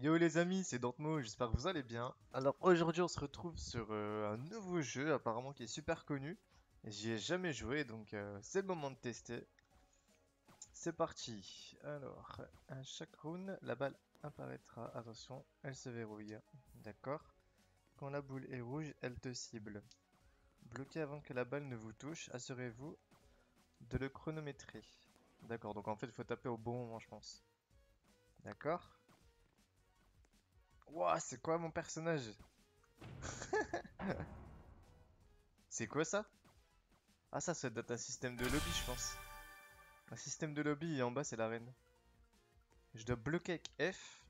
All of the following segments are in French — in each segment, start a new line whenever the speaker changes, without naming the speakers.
Yo les amis, c'est Dantmo, j'espère que vous allez bien. Alors aujourd'hui on se retrouve sur euh, un nouveau jeu apparemment qui est super connu. J'y ai jamais joué donc euh, c'est le moment de tester. C'est parti. Alors, à chaque round, la balle apparaîtra. Attention, elle se verrouille. D'accord. Quand la boule est rouge, elle te cible. Bloqué avant que la balle ne vous touche, assurez-vous de le chronométrer. D'accord, donc en fait il faut taper au bon moment je pense. D'accord Ouah, c'est quoi mon personnage C'est quoi ça Ah ça, ça être un système de lobby, je pense. Un système de lobby et en bas c'est l'arène. Je dois bloquer avec F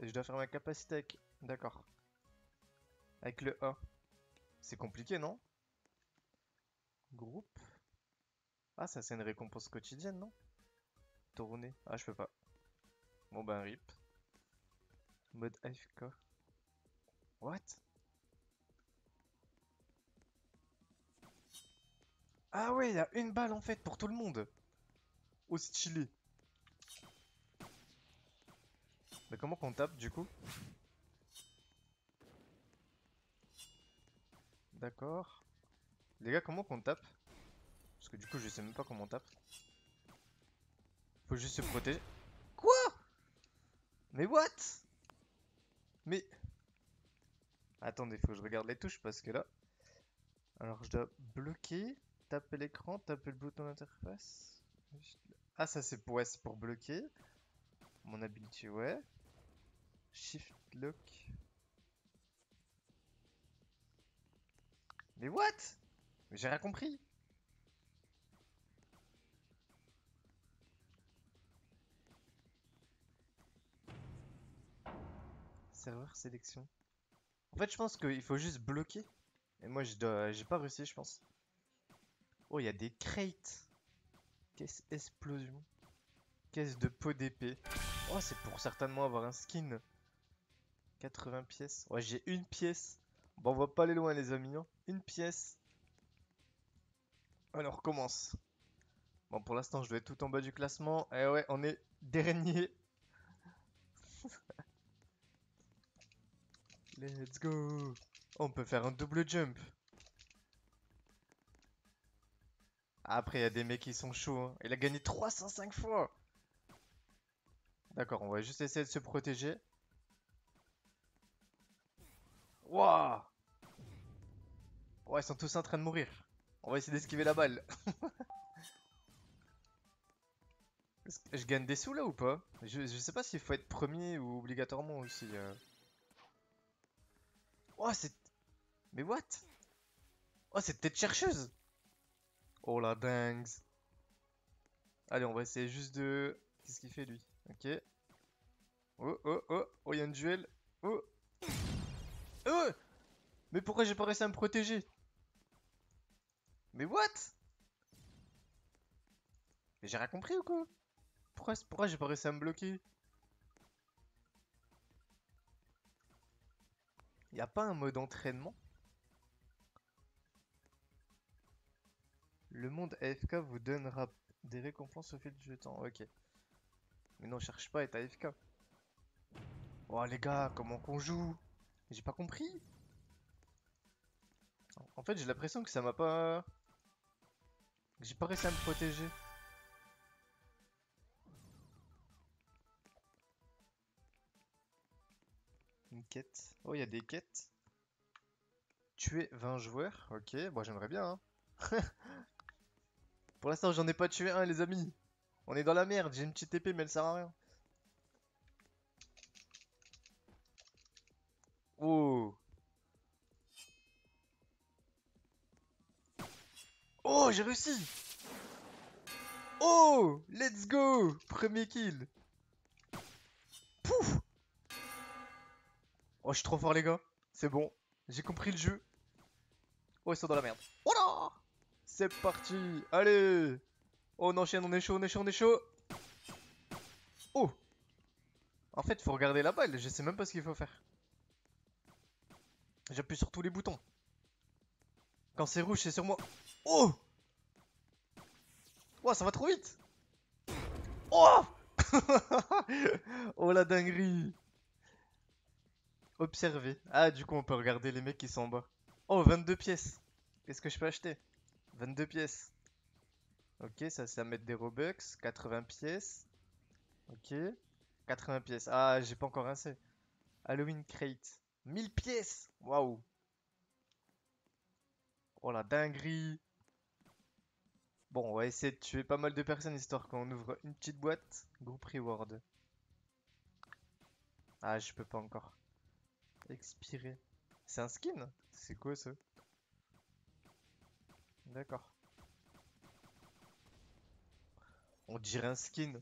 et je dois faire ma capacité avec... D'accord. Avec le A. C'est compliqué, non Groupe. Ah, ça c'est une récompense quotidienne, non Tourner. Ah, je peux pas. Bon ben, rip. Mode AFK. What? Ah ouais, il y a une balle en fait pour tout le monde. Oh, stylé. Mais comment qu'on tape du coup? D'accord. Les gars, comment qu'on tape? Parce que du coup, je sais même pas comment on tape. Faut juste se protéger. Quoi? Mais what? Mais... Attendez, faut que je regarde les touches parce que là... Alors je dois bloquer, taper l'écran, taper le bouton d'interface. Ah ça c'est pour, pour bloquer. Mon ability ouais. Shift lock. Mais what? J'ai rien compris. Serveur sélection. En fait, je pense qu'il faut juste bloquer. Et moi, j'ai pas réussi, je pense. Oh, il y a des crates. Caisse explosion. Caisse de peau d'épée. Oh, c'est pour certainement avoir un skin. 80 pièces. Ouais, j'ai une pièce. Bon, on va pas aller loin, les amis. Hein. Une pièce. Alors, commence. Bon, pour l'instant, je dois être tout en bas du classement. Et eh ouais, on est dernier. Let's go On peut faire un double jump Après, il y a des mecs qui sont chauds. Hein. Il a gagné 305 fois D'accord, on va juste essayer de se protéger. Waouh Ouais, ils sont tous en train de mourir. On va essayer d'esquiver la balle. je gagne des sous là ou pas? Je, je sais pas s'il faut être premier ou obligatoirement aussi. Euh. Oh, c'est... Mais what? Oh, c'est tête chercheuse. Oh la dingue Allez, on va essayer juste de... Qu'est-ce qu'il fait, lui? Ok. Oh, oh, oh. Oh, il y a un duel. Oh. Oh. Mais pourquoi j'ai pas réussi à me protéger? Mais what? Mais j'ai rien compris ou quoi? Pourquoi, pourquoi j'ai pas réussi à me bloquer? Il a pas un mode entraînement? Le monde AFK vous donnera des récompenses au fil du temps. Ok. Mais non, cherche pas à être AFK. Oh les gars, comment qu'on joue? J'ai pas compris. En fait, j'ai l'impression que ça m'a pas... J'ai pas réussi à me protéger. Oh, il y a des quêtes. Tuer 20 joueurs. Ok, bon, j'aimerais bien. Hein. Pour l'instant, j'en ai pas tué un, les amis. On est dans la merde. J'ai une petite épée, mais elle sert à rien. Oh. Oh, j'ai réussi. Oh, let's go. Premier kill. Oh, je suis trop fort, les gars. C'est bon. J'ai compris le jeu. Oh, ils sont dans la merde. Voilà C'est parti. Allez Oh, on enchaîne, on est chaud, on est chaud, on est chaud. Oh En fait, faut regarder la balle. Je sais même pas ce qu'il faut faire. J'appuie sur tous les boutons. Quand c'est rouge, c'est sur moi. Oh Oh, ça va trop vite Oh Oh la dinguerie Observer. Ah, du coup, on peut regarder les mecs qui sont en bas. Oh, 22 pièces. Qu'est-ce que je peux acheter? 22 pièces. Ok, ça à mettre des Robux. 80 pièces. Ok. 80 pièces. Ah, j'ai pas encore assez. Halloween Crate. 1000 pièces Waouh Oh la dinguerie Bon, on va essayer de tuer pas mal de personnes histoire qu'on ouvre une petite boîte. Group Reward. Ah, je peux pas encore. Expirer. C'est un skin? C'est quoi ça? D'accord. On dirait un skin.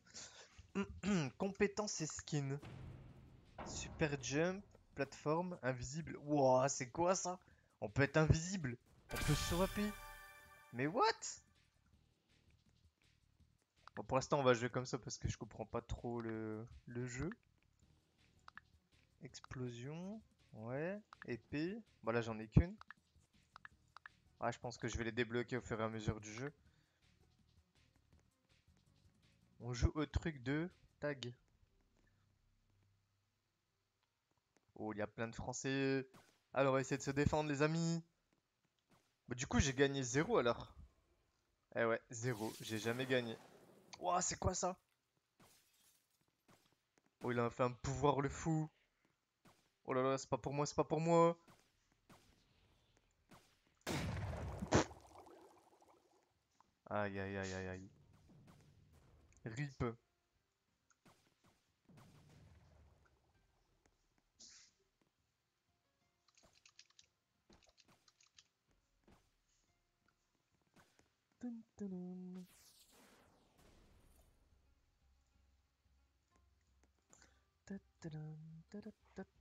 Compétences et skin. Super jump, plateforme, invisible. Wouah, c'est quoi ça? On peut être invisible. On peut swapper. Mais what? Bon, pour l'instant, on va jouer comme ça parce que je comprends pas trop le, le jeu. Explosion. Ouais. Épée. Bon, là, j'en ai qu'une. Ah, je pense que je vais les débloquer au fur et à mesure du jeu. On joue au truc de tag. Oh, il y a plein de Français. Alors, on va essayer de se défendre, les amis. Bah, du coup, j'ai gagné 0 alors. Eh ouais, 0. J'ai jamais gagné. Ouah, c'est quoi ça? Oh, il a fait un pouvoir le fou. Oh là là, c'est pas pour moi, c'est pas pour moi. Aïe aïe aïe aïe aïe. RIP.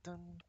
Dun,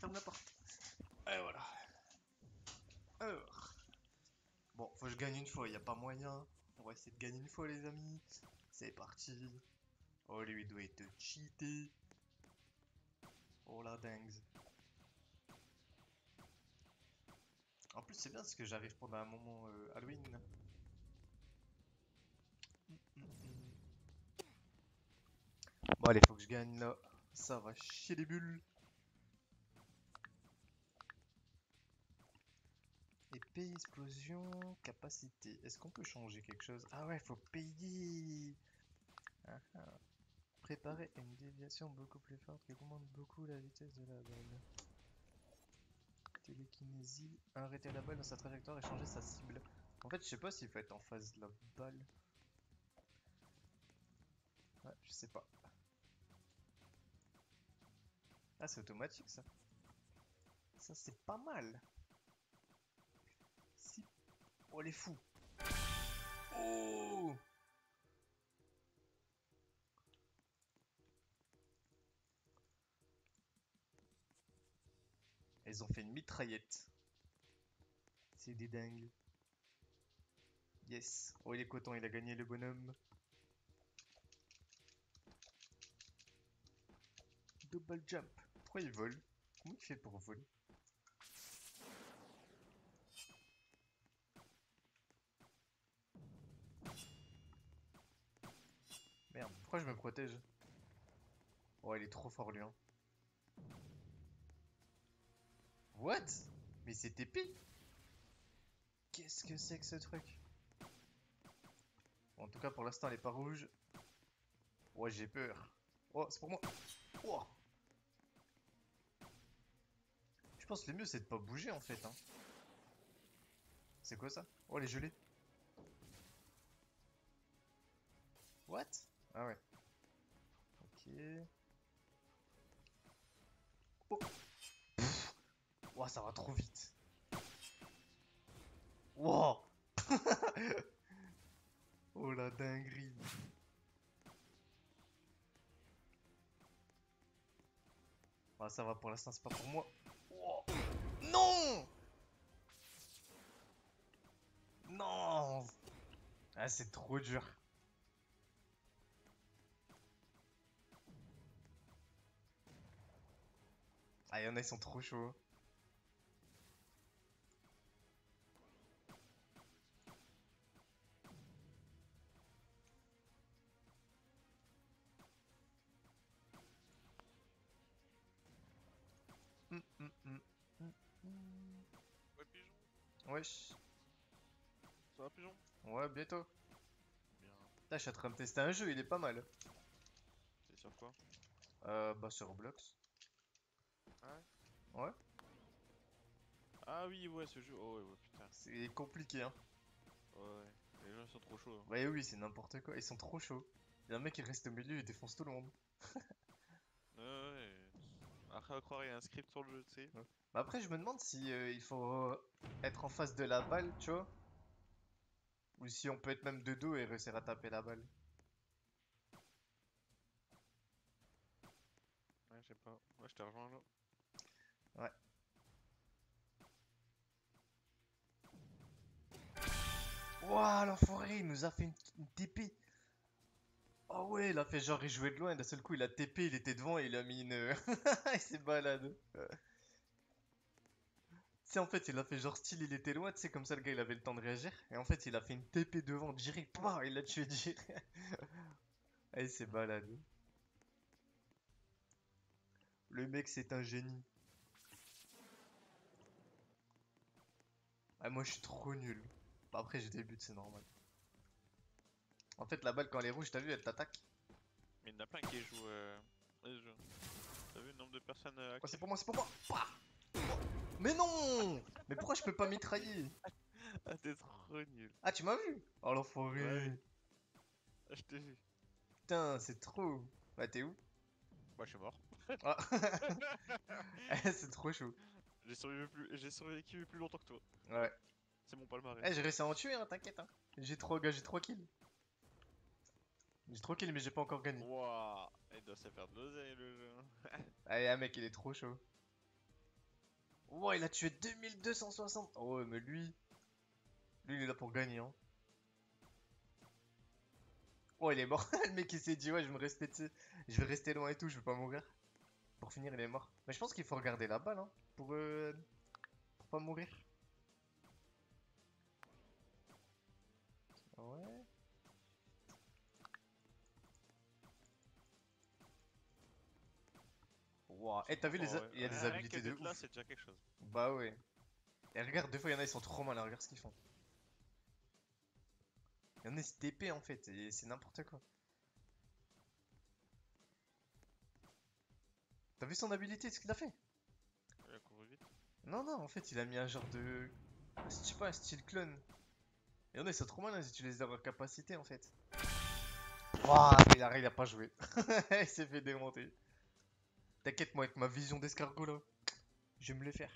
Ferme la porte. Et voilà. Alors. Bon, faut que je gagne une fois, y a pas moyen. On va essayer de gagner une fois, les amis. C'est parti. Oh, lui doit être cheaté. Oh la dingue. En plus, c'est bien parce que j'arrive pendant un moment euh, Halloween. Bon, allez, faut que je gagne là. Ça va chier des bulles. TP, explosion, capacité. Est-ce qu'on peut changer quelque chose? Ah ouais, faut payer Ah ah. Préparer une déviation beaucoup plus forte qui augmente beaucoup la vitesse de la balle. Télékinésie, arrêter la balle dans sa trajectoire et changer sa cible. En fait, je sais pas s'il faut être en face de la balle. Ouais, je sais pas. Ah, c'est automatique ça. Ça, c'est pas mal. Oh, les fous. Oh Elles ont fait une mitraillette. C'est des dingues. Yes. Oh, il est coton, il a gagné le bonhomme. Double jump. Pourquoi il vole Comment il fait pour voler? Merde, pourquoi je me protège? Oh, il est trop fort lui. Hein. What? Mais c'est TP Qu'est-ce que c'est que ce truc? En tout cas, pour l'instant, elle est pas rouge. Ouais, j'ai peur. Oh, c'est pour moi. Oh Je pense que le mieux, c'est de pas bouger, en fait. Hein. C'est quoi ça? Oh, les gelées. What? Ah ouais. Ok. Oh Ouah, ça va trop vite. Wow Oh la dinguerie. Ah, ça va pour l'instant, c'est pas pour moi. Non Non Ah, c'est trop dur. Ah, ils sont trop chauds. Wesh.
Ça va, pigeon?
Ouais, bientôt.
Bien.
Là, je suis en train de tester un jeu, il est pas mal.
C'est sur quoi?
Euh, bah sur Roblox.
Ah ouais?
Ouais.
Ah oui, ouais, ce jeu. Oh ouais, ouais, putain.
C'est compliqué, hein.
Ouais, ouais. Les gens sont trop chauds. hein.
Ouais, oui, c'est n'importe quoi. Ils sont trop chauds. Il y a un mec qui reste au milieu, il défonce tout le monde.
Ouais, ouais. Après, à croire, il y a un script sur le jeu, tu sais.
Bah après, je me demande si euh, il faut être en face de la balle, tu vois. Ou si on peut être même de dos et réussir à taper la balle.
Ouais, je sais pas. Ouais, je te rejoins là.
Ouah, l'enfoiré, il nous a fait une, une TP. Oh ouais, il a fait genre, il jouait de loin, et d'un seul coup, il a TP, il était devant et il a mis une. il s'est balade. Tu sais, en fait, il a fait genre style, il était loin, tu sais, comme ça, le gars, il avait le temps de réagir. Et en fait, il a fait une TP devant, direct, pouah, il l'a tué direct. Ah, il s'est. Le mec, c'est un génie. Ah, moi, je suis trop nul. Bah, après, j'ai des buts, c'est normal. En fait, la balle, quand elle est rouge, t'as vu, elle t'attaque.
Mais il y en a plein qui jouent euh. T'as vu le nombre de personnes euh,
Oh, c'est pour moi, c'est pour moi. Mais non Mais pourquoi je peux pas mitrailler
Ah, t'es trop nul.
Ah, tu m'as vu Oh, l'enfoiré.
Ouais. Ah, je t'ai vu.
Putain, c'est trop. Bah, t'es où
Bah, je suis mort.
Ah. Eh, c'est trop chaud.
J'ai survécu, plus... j'ai survécu plus longtemps que toi.
Ouais.
C'est mon palmarès.
Eh, j'ai réussi à en tuer, hein, t'inquiète. Hein. J'ai 3 gars, j'ai 3 kills. J'ai 3 kills, mais j'ai pas encore gagné.
Wouah, il doit se faire de l'oseille le jeu.
Allez, un mec, il est trop chaud. Wow, il a tué 2260. Oh, ouais, mais lui. Lui, il est là pour gagner, hein. Oh, il est mort. le mec, il s'est dit, ouais, je vais me rester, je vais rester loin et tout, je vais pas mourir. Pour finir, il est mort. Mais je pense qu'il faut regarder la balle, hein. Pour, euh, pour pas mourir. Ouais. Wow. Eh, t'as vu les. a-
Oh, ouais.
Il y a des habilités de
là, c'est déjà quelque chose.
Bah ouais. Et regarde, deux fois, il y en a, ils sont trop mal, regarde ce qu'ils font. Il y en a, se TP en fait, et c'est n'importe quoi. T'as vu son habilité, ce qu'il a fait?
Il a couru vite.
Non, non, en fait, il a mis un genre de. Je sais pas, un style clone. Et on est, ils trop malins, ils utilisent leur capacité en fait. Ouah, il a, il a pas joué. il s'est fait démonter. T'inquiète, moi, avec ma vision d'escargot là, je vais me les faire.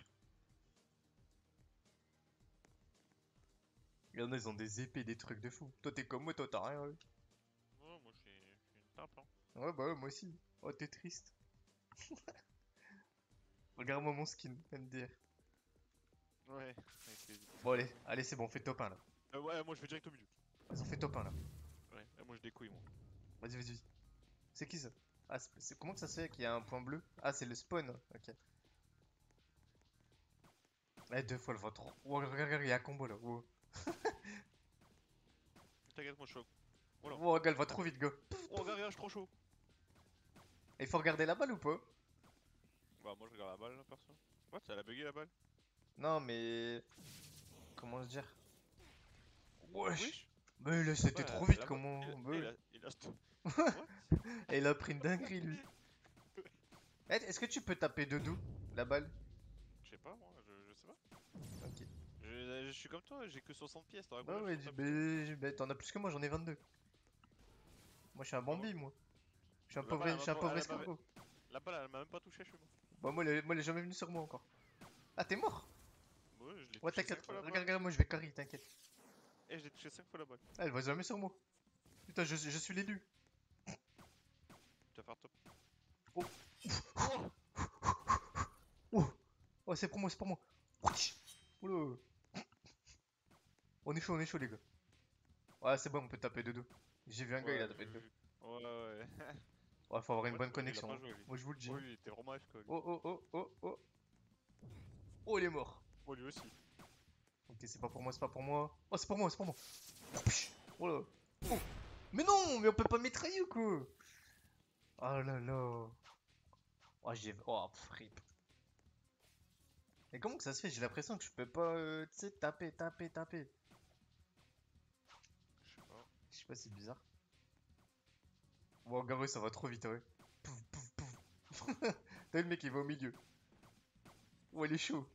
Il y en a, ils ont des épées, des trucs de fou. Toi, t'es comme moi, toi, t'as rien. Ouais,
Ouais, moi je suis une tape. Hein.
ouais bah ouais, moi aussi. Oh, t'es triste. Regarde-moi mon skin, MDR.
Ouais.
Bon, allez, allez, c'est bon, on fait top 1 là.
Euh, ouais, moi je vais direct au milieu.
Vas-y, on fait top 1 là.
Ouais, euh, moi je découille moi.
Vas-y, vas-y. vas-y. C'est qui ça? Ah, c'est- comment que ça se fait qu'il y a un point bleu? Ah, c'est le spawn. Ok. Eh, deux fois le vote. Oh, regarde, regarde, il y a un combo là. Oh,
T'inquiète, moi je suis. Voilà.
oh regarde, elle va trop vite, go.
Oh, regarde, regarde, je suis trop chaud.
Il faut regarder la balle ou pas?
Bah, moi je regarde la balle là, perso. What, elle a bugué la balle
Non, mais. Comment se dire? Wesh Mais là, c'était
Ouais,
trop vite, comment
il, a, il
Et il a pris une dinguerie, lui. Eh, Est-ce que tu peux taper de dos la balle?
Je sais pas, moi, je, je sais pas.
Ok.
Je, je suis comme toi, j'ai que 60 pièces. t'aurais combien
ouais,
de
dis-
choses
mais mais t'en as plus que moi, j'en ai 22. Moi, je suis un Bambi, moi. Je suis un
Bah
pauvre,
voilà,
je suis un
bah,
pauvre escargot.
La balle, elle m'a même pas touché chez moi.
Bah, moi, elle est- moi, elle est jamais venue sur moi encore. Ah, t'es mort?
Ouais, je l'ai
Ouais,
touché
t'inquiète,
5 fois la
regarde,
balle.
regarde, moi, je vais carry, t'inquiète.
Eh, je l'ai touché 5 fois la balle.
Ah, elle va jamais sur moi. Putain, je, je suis l'élu. Oh, c'est pour moi, c'est pour moi. Oula. On est chaud, on est chaud, les gars. Ouais, c'est bon, on peut taper de dos. J'ai vu un gars, il a tapé de
vu. Ouais, ouais.
Ouais, faut avoir une bonne connexion. hein. Moi, je vous le dis.
Oh, vraiment.
Oh, oh, oh, oh, oh. Oh, il est mort.
Oh, lui aussi.
Ok, c'est pas pour moi, c'est pas pour moi. Oh, c'est pour moi, c'est pour moi. Oh là. Oh. Mais non, mais on peut pas mitrailler ou quoi? Oh là là. Oh, j'ai. Oh, fripe. Et comment que ça se fait? J'ai l'impression que je peux pas, euh, tu sais, taper, taper, taper.
Je sais pas.
Je sais pas, c'est bizarre. Bon, Garou, ça va trop vite, ouais. Pouf, pouf, pouf. T'as le mec, il va au milieu. Oh, il est chaud.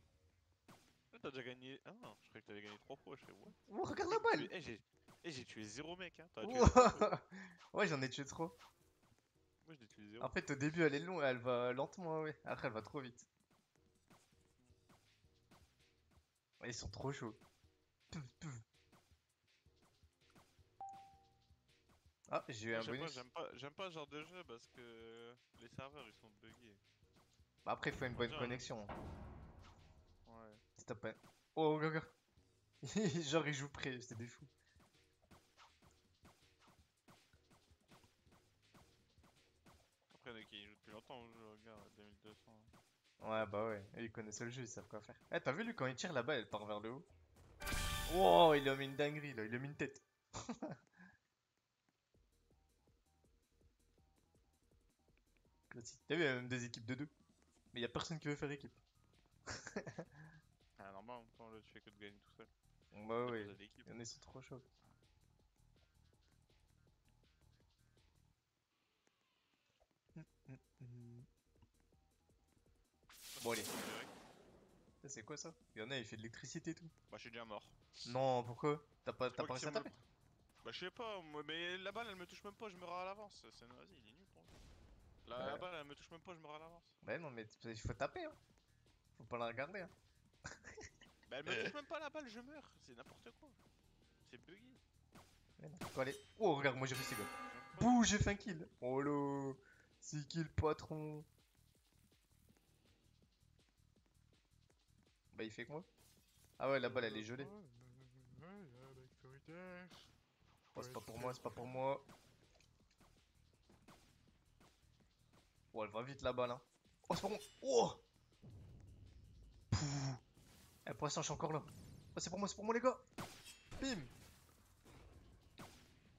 Ah, T'as déjà gagné. Ah non, je croyais que t'avais gagné 3 fois. Je fais what?
Oh, regarde la balle
Eh, j'ai eh, tué 0 mec. Hein. Tué.
Ouais, j'en ai tué trop.
Moi, je l'ai tué 0.
En fait, au début, elle est longue, elle va lentement, ouais. Après, elle va trop vite. Ouais, Ils sont trop chauds. Pouf, pouf. Ah, j'ai eu un bonus.
j'aime pas, ce genre de jeu parce que les serveurs ils sont buggés.
Bah, après, il faut une bonne
Genre-
connexion.
Ouais.
Pas... Oh, regarde. Genre, ils jouent près, c'est des fous.
Regarde, 2200.
Ouais, bah ouais. Ils connaissent le jeu, ils savent quoi faire. Eh, t'as vu, lui, quand il tire là-bas, elle part vers le haut. Oh, il a mis une dinguerie, là. Il a mis une tête. Classique. T'as vu, il y a même des équipes de deux. Mais y a personne qui veut faire équipe.
Ah, normal, en même temps, là, tu fais que de gagner tout seul.
Bah ouais. Il y en a, ils sont trop chauds. Bon, allez. C'est quoi ça? Il y en a, il fait de l'électricité et tout.
Bah, je suis déjà mort.
Non, pourquoi? T'as pas,
C'est
t'as pas
qui
réussi à
me-
taper
Bah, je sais pas, moi, mais la balle elle me touche même pas, je meurs à l'avance. C'est vas-y, il est nul ton jeu. La, la balle elle me touche même pas, je meurs à l'avance.
Bah non, mais il faut taper, hein. Faut pas la regarder, hein.
Bah, elle me touche même pas la balle, je meurs. C'est n'importe quoi. C'est buggy.
Ouais, non. Aller- Oh, regarde, moi j'ai réussi, gars. Bouh, j'ai fait un kill. Oh là. 6 kills, patron. Bah, il fait quoi? Ah ouais, la balle, elle est gelée. Oh, c'est pas pour moi, c'est pas pour moi. Oh, elle va vite la balle, hein. Oh, c'est pour moi. Oh Pouh. Eh, pour l'instant, je suis encore là. Oh, c'est pour moi, c'est pour moi, les gars. Bim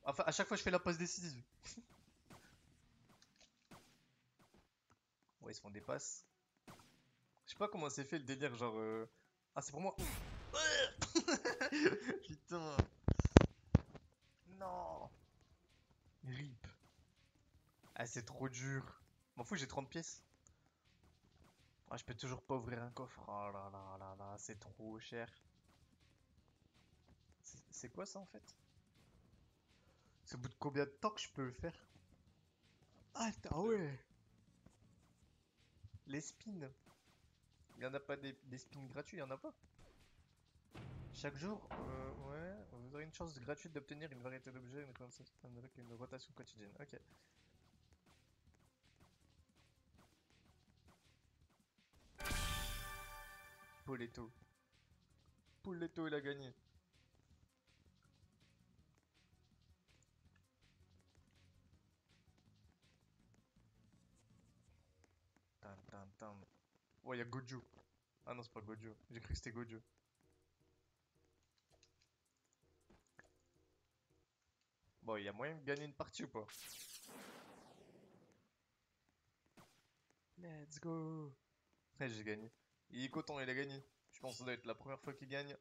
Enfin, à chaque fois, je fais la passe décisive. ouais, ils se font des passes. Je sais pas comment c'est fait le délire, genre. euh, Ah, c'est pour moi. Putain. Non. Rip. Ah, c'est trop dur. M'en fous, j'ai 30 pièces. Ah, je peux toujours pas ouvrir un coffre. Oh là là là là, c'est trop cher. C'est- quoi ça en fait? C'est au bout de combien de temps que je peux le faire? Ah, ah ouais Les spins. Il y en a pas des, spins gratuits, il y en a pas Chaque jour, euh, ouais, vous aurez une chance gratuite d'obtenir une variété d'objets avec une rotation quotidienne. Ok. Poletto. Poletto, il a gagné. Tan, tan, tan. Ouais, il y a Gojo. Ah non, c'est pas Gojo. J'ai cru que c'était Gojo. Bon, il y a moyen de gagner une partie ou pas? Let's go Ouais, j'ai gagné. Il est content, il a gagné. Je pense que ça doit être la première fois qu'il gagne.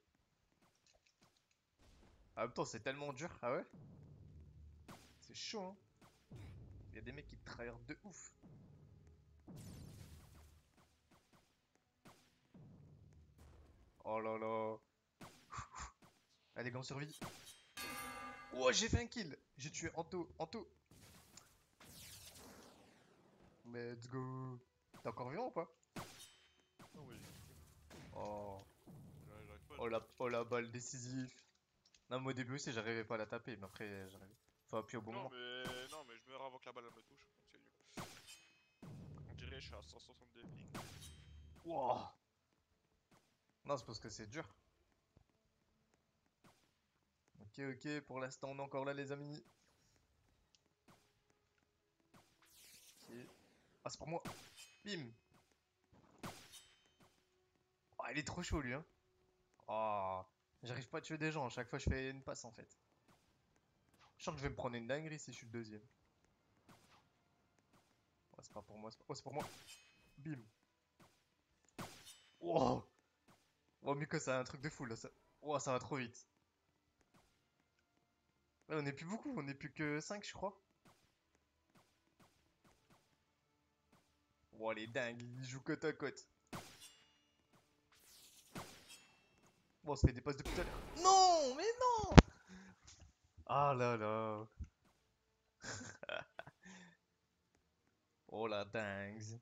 En même temps, c'est tellement dur. Ah ouais? C'est chaud, hein Il y a des mecs qui travaillent de ouf. Oh là là. Allez, gants survie. Oh, j'ai fait un kill. J'ai tué Anto. Anto. Let's go. T'es encore vivant ou pas?
Non, oui.
Oh. Oh la, oh la balle décisive. Non, mais au début aussi, j'arrivais pas à la taper, mais après, j'arrivais. Faut appuyer au bon
Non
moment.
mais... non, mais je meurs avant que la balle me touche. donc C'est nul. On dirait que je suis à 162 ping.
Wow. Non, c'est parce que c'est dur. Ok, ok, pour l'instant, on est encore là, les amis. Ok. Ah, c'est pour moi. Bim. Oh, il est trop chaud, lui, hein. Oh. J'arrive pas à tuer des gens, à chaque fois je fais une passe en fait. Je sens que je vais me prendre une dinguerie si je suis le deuxième. Oh, c'est pas pour moi, pas... Oh, c'est pour moi. Bim. Oh Oh Miko ça a un truc de fou là ça. Oh ça va trop vite. On est plus beaucoup, on est plus que 5 je crois. Oh les dingues, ils jouent côte à côte. Bon on se fait des passes à l'heure. Non mais non Ah là là Oh la dingue